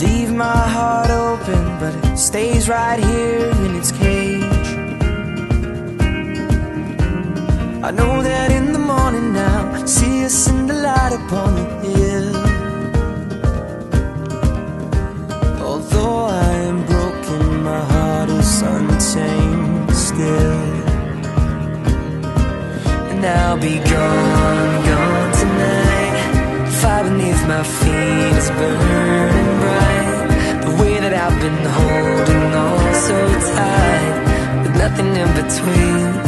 Leave my heart open, but it stays right here And I'll be gone, gone tonight. Fire beneath my feet is burning bright. The way that I've been holding on so tight, with nothing in between.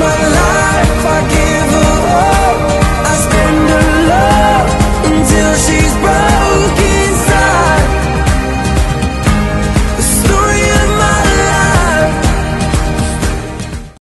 My